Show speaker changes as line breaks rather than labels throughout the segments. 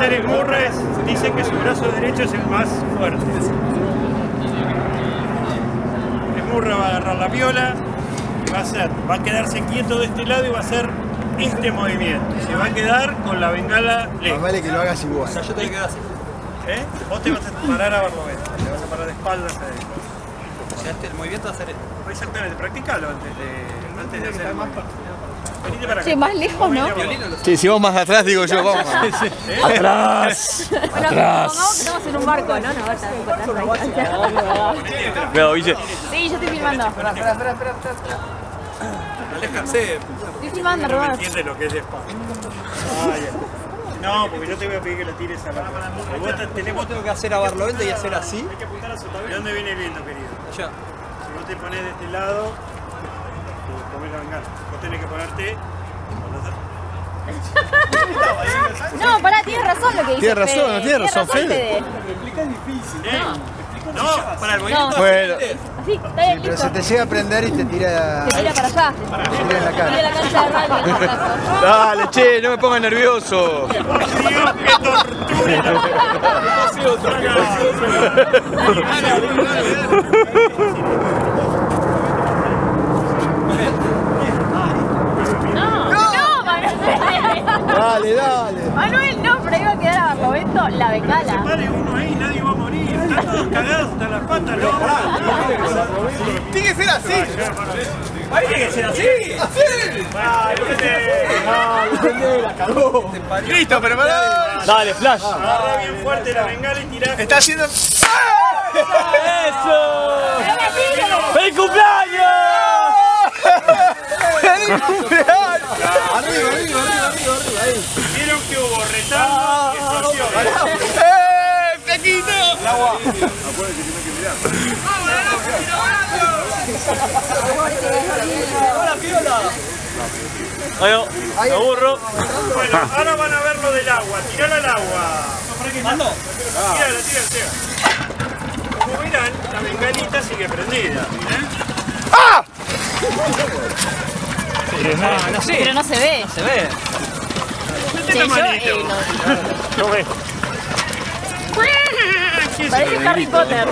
hacer esmurra es, dice que su brazo derecho es el más fuerte. Esmurra va a agarrar la viola, y va a hacer, va a quedarse quieto de este lado y va a hacer este movimiento. Se va a quedar con la bengala
Más
lejos.
vale que lo hagas igual.
O sea, yo tengo que quedar así.
¿Eh? Vos te vas a parar a Barlovento, te vas a parar de espaldas a él.
O sea, este, el movimiento va a ser esto.
Exactamente, practicalo antes de, antes de hacer el movimiento. Venite para acá.
Che, más lejos, ¿no?
Sí, si vos más atrás, digo yo, vamos.
¡Atrás!
Bueno, pongamos que estamos en un barco, ¿no? No, está atrás. ahí.
Cuidado, Guille.
Sí, yo estoy filmando.
Espera, espera, espera, espera. Aléjate.
Estoy filmando,
No me
Robert.
entiendes lo que es despacio. Ya. No, porque yo te voy a pedir que lo tires a la Vos te- tenés
Vos tengo que hacer a Barlovento y hacer así.
¿De dónde viene el viento, querido?
Allá.
Si vos te pones de este lado, te comés la bengala. Vos tenés que ponerte.
No, pará, tienes razón lo que dice
Tienes razón,
Fede.
no tienes razón, Fede.
¿Eh? No,
Para el
No.
movimiento.
Bueno,
Así, está bien,
pero
listo.
se te llega a prender y te tira.
Te tira para allá.
Te tira en la
Tira
cara.
la cancha de en este caso.
Dale, che, no me pongas nervioso.
Dios, qué tortura.
No, no, Manuel.
Dale, dale.
Manuel, no, pero iba a quedar a momento la bengala.
Pare uno ahí, nadie va a morir. Están todos cagados hasta las patas, ¿no?
Tiene que ser así.
Ahí tiene que ser así.
Listo, preparado.
Dale, Flash.
Agarra bien fuerte la bengala y tirá.
Está haciendo.
¡Eso! ¡Feliz cumpleaños!
Ahí
va, me aburro.
Bueno, ahora van a ver lo del agua. Tirala al agua.
¿Mando?
Tírala, tírala, tírala. Como verán, la bengalita sigue prendida. ¿eh?
Ah, no sé.
Pero no se ve.
Se ve.
Mete
Sí,
la
yo,
manito.
eh, no-
No ve.
Parece Harry Potter.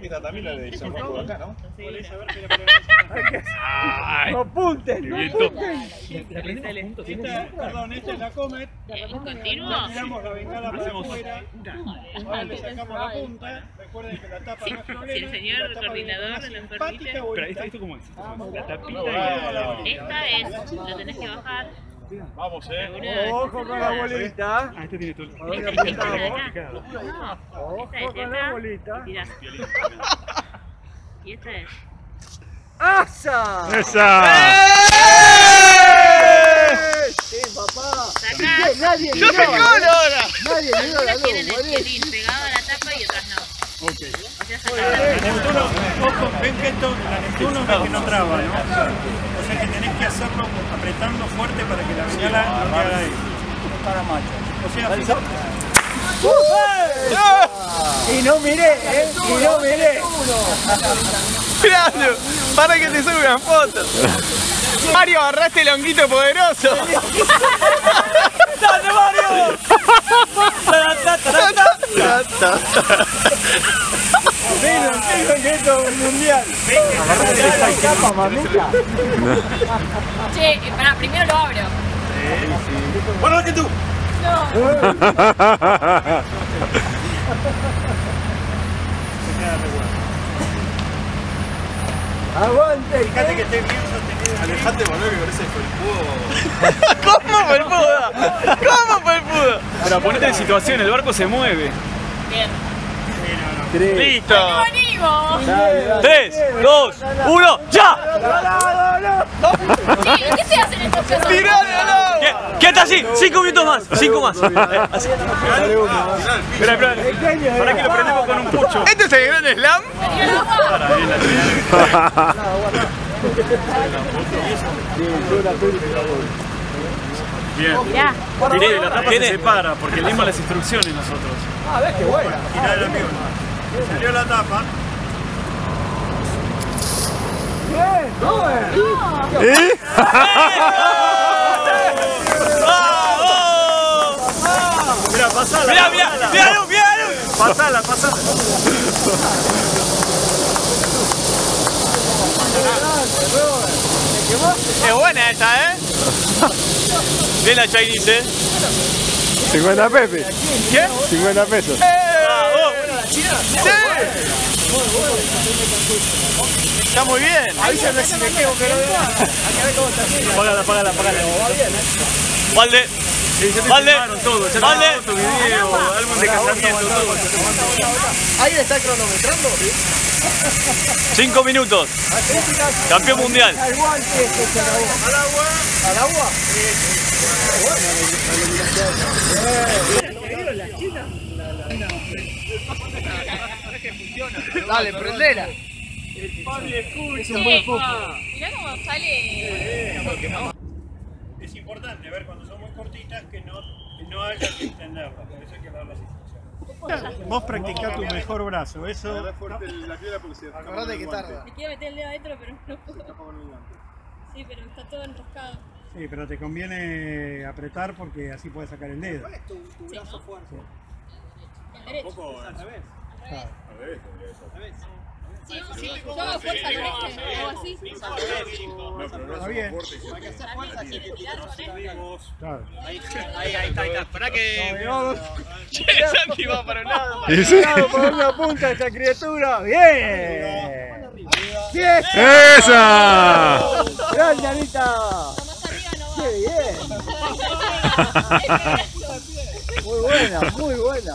Esta también la de acá, ¿no?
¡No apunten! ¡No apunten!
Esta, perdón, esta es la Comet.
¿Continuo?
Tiramos la bengala para afuera. Ahora le sacamos la punta. Recuerden que la tapa no es
Si
problema.
el señor
La
coordinador la enfermita.
bonita.
Pero esto, esto cómo es? La tapita y...
Esta es, lo tenés que bajar.
Vamos, eh.
Ojo con la bolita.
Ah, este tiene todo.
esta es esta de acá. No, esta es de acá. Tirá. Y esta es.
¡Asa!
¡Esa!
Sacá.
¡Yo te ahora! Nadie le dio la
Algunas tienen
luz,
el
¿vale?
pelín pegado a la tapa y otras no. O sea, sacás la
Neptuno, ojo, ven que esto, la Neptuno ven que no traba, ¿no? O sea que tenés que hacerlo apretando fuerte para que la bengala no te haga ahí. O sea, fíjate.
Y no miré, ¿eh? Y no miré. Mirando, para que te suban fotos. Mario, agarraste el honguito poderoso. ¡Dale, Mario! Esto es mundial. Agarraste esa capa, mamita.
Che, eh, pará, primero lo abro.
¡Bueno, que tú!
Aguante.
Fíjate que esté bien sostenido.
Alejate, boludo, que parece felpudo.
¿Cómo felpuda? ¿Cómo felpuda?
Pero ponete en situación, el barco se mueve.
Bien.
¡Listo!
¡Amigo!
3, 2, 1, ¡ya!
Che, ¿y qué se hace en estos.
¿Qué? Quédate así, 5 minutos más, 5 más. Espera, espera. Para que lo prendemos con un pucho.
¿Este es el gran slam?
Bien.
Mirá.
Miré, la tapa se separa porque leímos las instrucciones nosotros.
Tirá el avión. Salió la tapa. ¡Bien! ¡No! ¿Y? ¿Eh? ¡Oh!
Mira, pasala. Mira, mira, míralo, míralo.
Pasala, pasala.
Es buena esta, ¿eh? Bien la Chinese, ¿eh?
50 pesos.
¿Quién?
50 pesos. ¡Eh!
Está muy bien.
Me
apágala, apágala.
Valde. Valde. Valde.
está cronometrando.
Cinco minutos. Campeón mundial.
Al este. Al agua. Al agua. Dale, prendela.
Mirá cómo sale.
Es importante ver cuando son muy cortitas que no, que no haya que extenderlas, por eso hay que dar las instrucciones. Vos practicás tu mejor brazo, eso
Acordate que tarda.
Me quiero meter el dedo adentro, pero no puedo. Sí, pero está todo enroscado.
Sí, pero te conviene apretar porque así puedes sacar el dedo.
El derecho. Al revés. Al revés. Sí, sí, yo hago fuerza con este, hago así.
Está bien. Claro.
Ahí, ahí, ahí está, ahí está. Esperá que. Che, Santi va para un lado.
Cuidado por una punta esta criatura. Bien. Bien.
¡Esa!
Grande, Anita.
No.
Qué bien. Muy buena, muy buena.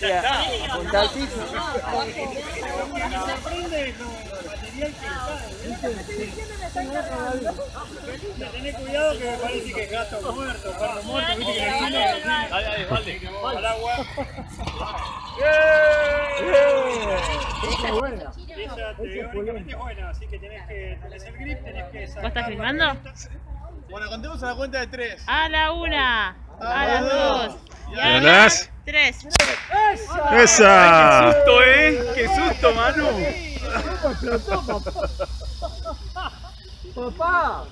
Mira, apunta al piso.
Tenés cuidado que me parece que es gato muerto, perro muerto, viste que
Dale, dale,
al agua.
Esa es buena.
Esa teóricamente es buena, así que tenés que, tenés el grip, tenés que sacar.
¿Vos estás filmando?
Bueno, contemos a la cuenta de tres.
A la una, a las dos y. tres.
¡Esa!
Susto, ¿eh? ¡Qué susto, Manu!
Papá.